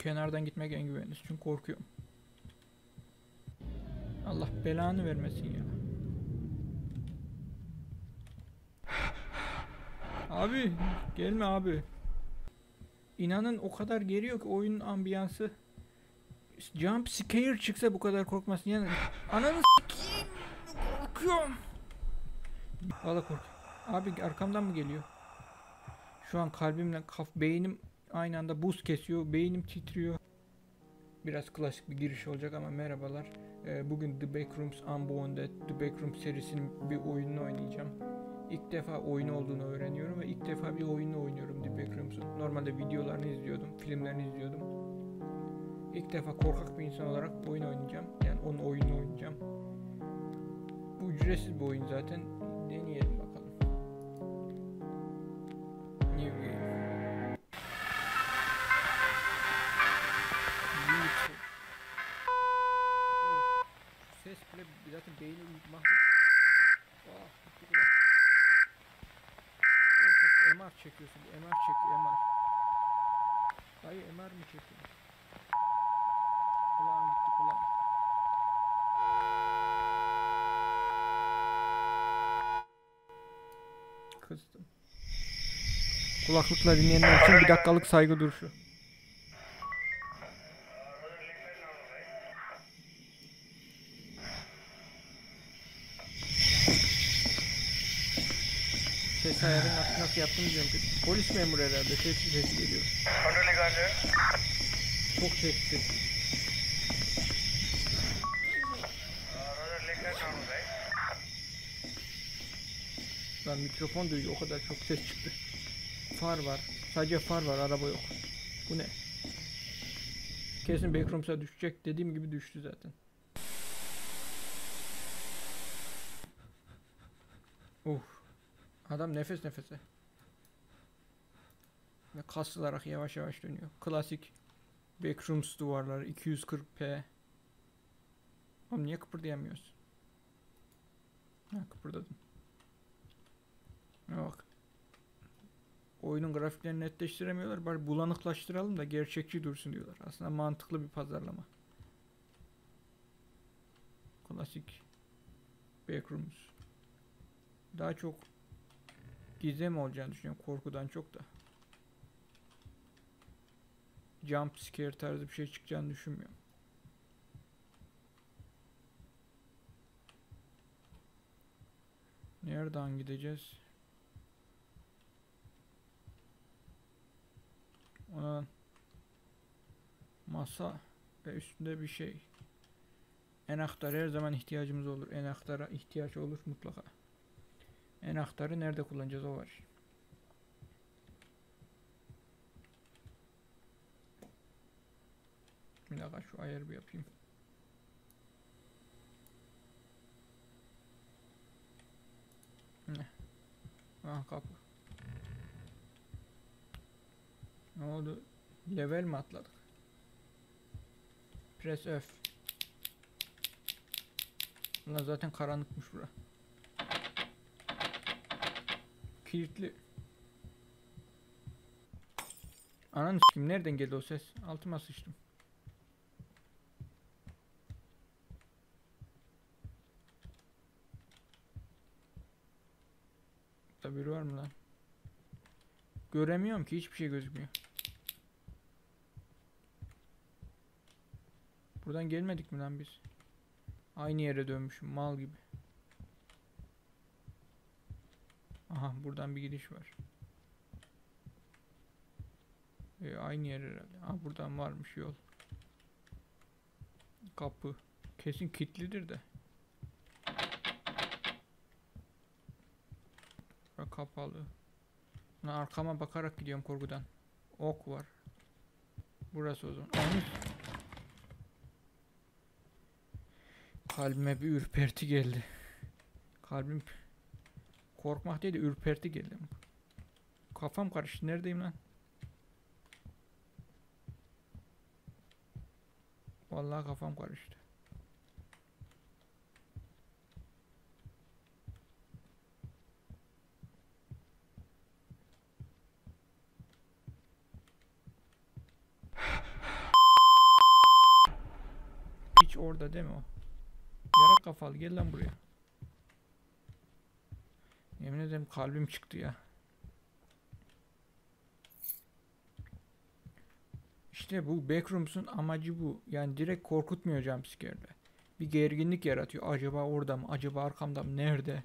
Kenardan gitmek en güvenlisi çünkü korkuyorum. Allah belanı vermesin ya. Abi gelme abi. İnanın o kadar geliyor ki oyunun ambiyansı. Jump scare çıksa bu kadar korkmasın. Yani ananı s**eyim korkuyorum. Valla kork. Abi arkamdan mı geliyor? Şu an kalbimle kaf beynim aynı anda buz kesiyor. Beynim titriyor. Biraz klasik bir giriş olacak ama merhabalar. Ee, bugün The Backrooms Unbounded, The Backrooms serisinin bir oyununu oynayacağım. İlk defa oyun olduğunu öğreniyorum ve ilk defa bir oyunu oynuyorum The Backrooms'un. Normalde videolarını izliyordum, filmlerini izliyordum. İlk defa korkak bir insan olarak oyun oynayacağım. Yani onun oyununu oynayacağım. Bu ücretsiz bir oyun zaten. Deneyelim bakalım. Çekiyorsun. MR çekiyor MR. Dayı MR mı çekiyor? Kulağım gitti kulağım. Kızdım. Kulaklıkla dinleyenler için bir dakikalık saygı duruşu. Ses ayarını nasıl, yaptığını bilmiyorum. Polis memuru herhalde. Sesli ses geliyor. Control Commander. Çok sesli. Lan mikrofon duyuyor. O kadar çok ses çıktı. Far var. Sadece far var. Araba yok. Bu ne? Kesin Backrooms'a düşecek. Dediğim gibi düştü zaten. Adam nefes nefese. Ve kasılarak yavaş yavaş dönüyor. Klasik Backrooms duvarları 240p. Oğlum niye kıpırdayamıyoruz? Ha kıpırdadım. Bak. Oyunun grafiklerini netleştiremiyorlar. Bari bulanıklaştıralım da gerçekçi dursun diyorlar. Aslında mantıklı bir pazarlama. Klasik Backrooms. Daha çok gizem olacağını düşünüyorum. Korkudan çok da. Jump scare tarzı bir şey çıkacağını düşünmüyorum. Nereden gideceğiz? Ona masa ve üstünde bir şey. Enahtar her zaman ihtiyacımız olur. Enahtara ihtiyaç olur mutlaka. Enahtarı nerede kullanacağız o var. Bir dakika şu ayarı bir yapayım. Ne? Aha kapı. Ne oldu? Level mi atladık? Press F. Ulan zaten karanlıkmış bura. Kilitli. Ananı s**eyim nereden geldi o ses? Altıma sıçtım. Burada biri var mı lan? Göremiyorum ki hiçbir şey gözükmüyor. Buradan gelmedik mi lan biz? Aynı yere dönmüşüm mal gibi. Aha buradan bir gidiş var. E, aynı yer herhalde. Aha buradan varmış yol. Kapı. Kesin kilitlidir de. Bak kapalı. Lan arkama bakarak gidiyorum korkudan. Ok var. Burası o zaman. Anı. Kalbime bir ürperti geldi. Kalbim korkmak değil de ürperti geldi. Kafam karıştı. Neredeyim lan? Vallahi kafam karıştı. orada değil mi o? Yara kafalı gel lan buraya. Ederim kalbim çıktı ya. İşte bu Backrooms'un amacı bu. Yani direkt korkutmuyor jumpscare'le. Bir gerginlik yaratıyor. Acaba orada mı? Acaba arkamda mı? Nerede?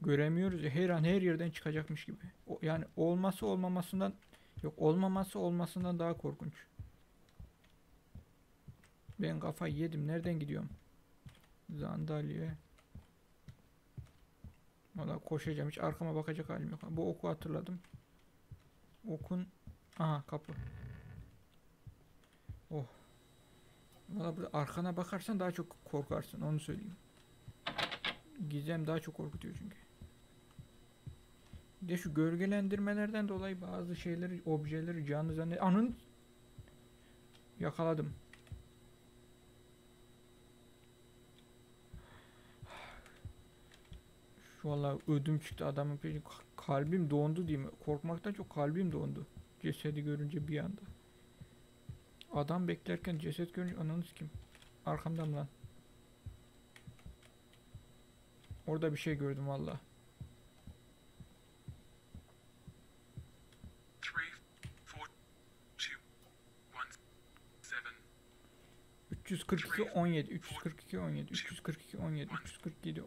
Göremiyoruz ya. Her an her yerden çıkacakmış gibi. O, yani olması olmamasından yok olmaması olmasından daha korkunç. Ben kafayı yedim. Nereden gidiyorum? Zandalye. Valla koşacağım. Hiç arkama bakacak halim yok. Bu oku hatırladım. Okun. Aha kapı. Oh. Valla burada arkana bakarsan daha çok korkarsın. Onu söyleyeyim. Gizem daha çok korkutuyor çünkü. De şu gölgelendirmelerden dolayı bazı şeyleri, objeleri canlı zannet... Anın! Yakaladım. Şu valla ödüm çıktı adamın peşi. Kalbim dondu diyeyim. Korkmaktan çok kalbim dondu. Cesedi görünce bir anda. Adam beklerken ceset görünce ananı kim? Arkamdan lan. Orada bir şey gördüm valla. 342 17 342 17 342 17 347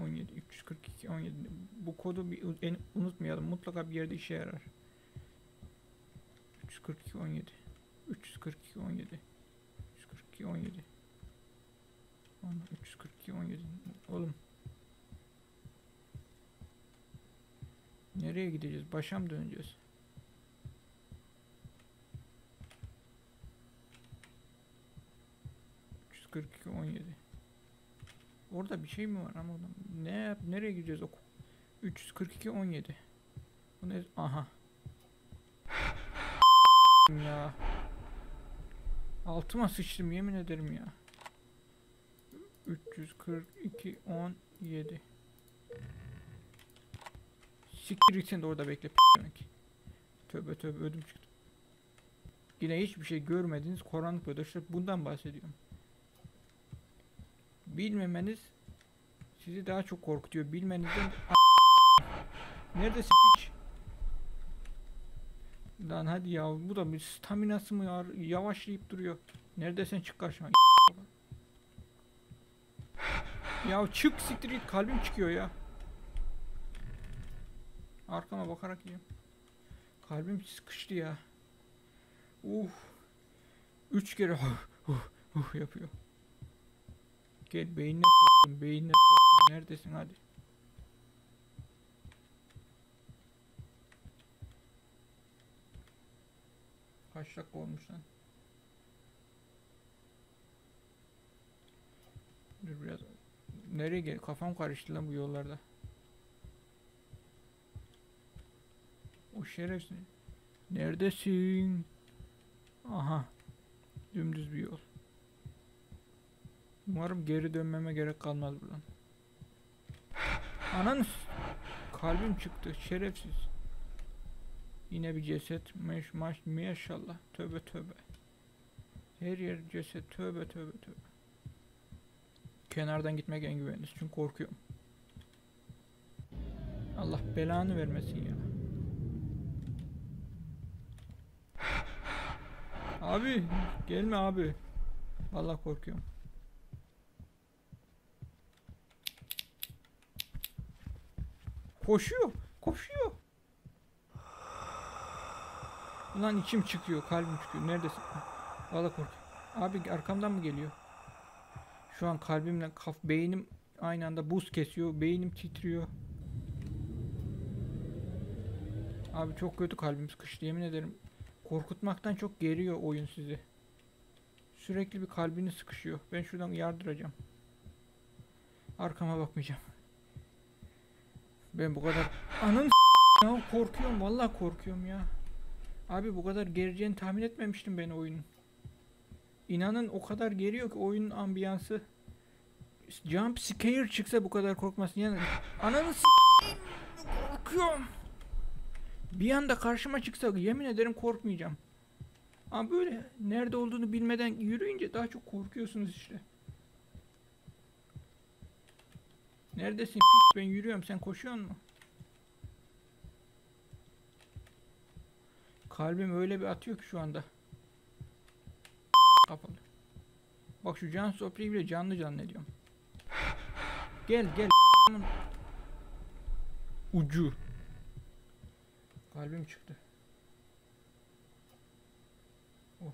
17 342 17 bu kodu bir unutmayalım. Mutlaka bir yerde işe yarar. 342 17 342 17 342 17 Ana, 342 17 oğlum. Nereye gideceğiz? Başa mı döneceğiz ...342 17... Orada bir şey mi var ama. Ne. Nereye gideceğiz oku? 342 17... Bu ne? Aha... ya... Altıma sıçtım yemin ederim ya... 342 17... Siktir gitsin de orada bekle p***mek. Tövbe tövbe ödüm çıktı. Yine hiçbir şey görmediniz karanlık böyle bundan bahsediyorum. Bilmemeniz sizi daha çok korkutuyor. Bilmenizden Neredesin piç? Lan hadi ya bu da bir staminası mı ya? Yavaşlayıp duruyor. Neredesin çık karşıma. ya çık siktir git kalbim çıkıyor ya. Arkama bakarak yiyorum. Kalbim sıkıştı ya. Uf. Üç kere huh huh huh yapıyor. Gel beynine soktum, beynine soktum. Neredesin hadi. Kaç dakika olmuş lan? Dur biraz. Nereye gel? Kafam karıştı lan bu yollarda. O şerefsiz. Neredesin? Aha. Dümdüz bir yol. Umarım geri dönmeme gerek kalmaz buradan. Ananı s- Kalbim çıktı. Şerefsiz. Yine bir ceset. Maş, maş, maşallah. Tövbe tövbe. Her yer ceset. Tövbe tövbe tövbe. Kenardan gitmek en güvenlisi. Çünkü korkuyorum. Allah belanı vermesin ya. Abi gelme abi. Vallahi korkuyorum. Koşuyor. Koşuyor. Lan içim çıkıyor. Kalbim çıkıyor. Neredesin? Vallahi korkuyorum. Abi arkamdan mı geliyor? Şu an kalbimle kaf beynim aynı anda buz kesiyor. Beynim titriyor. Abi çok kötü kalbim sıkıştı yemin ederim. Korkutmaktan çok geriyor oyun sizi. Sürekli bir kalbini sıkışıyor. Ben şuradan yardıracağım. Arkama bakmayacağım. Ben bu kadar anın ya korkuyorum vallahi korkuyorum ya. Abi bu kadar gereceğini tahmin etmemiştim ben oyunun. İnanın o kadar geriyor ki oyunun ambiyansı. Jump scare çıksa bu kadar korkmasın. Yani ananı korkuyorum. Bir anda karşıma çıksa yemin ederim korkmayacağım. Ama böyle nerede olduğunu bilmeden yürüyünce daha çok korkuyorsunuz işte. Neredesin piç ben yürüyorum sen koşuyor mu? Kalbim öyle bir atıyor ki şu anda. Kapalı. Bak şu can sopriyi bile canlı canlı ediyorum. Gel gel. Ucu. Kalbim çıktı. Oh.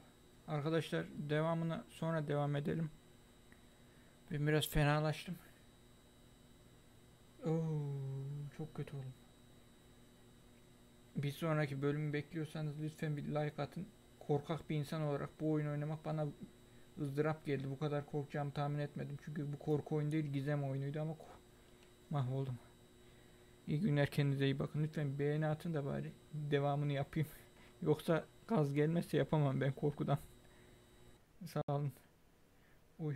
Arkadaşlar devamına sonra devam edelim. Ben biraz fenalaştım. Oo, çok kötü oldum. Bir sonraki bölümü bekliyorsanız lütfen bir like atın. Korkak bir insan olarak bu oyun oynamak bana ızdırap geldi. Bu kadar korkacağımı tahmin etmedim. Çünkü bu korku oyunu değil gizem oyunuydu ama mahvoldum. İyi günler kendinize iyi bakın. Lütfen beğeni atın da bari devamını yapayım. Yoksa gaz gelmezse yapamam ben korkudan. Sağ olun. Uy.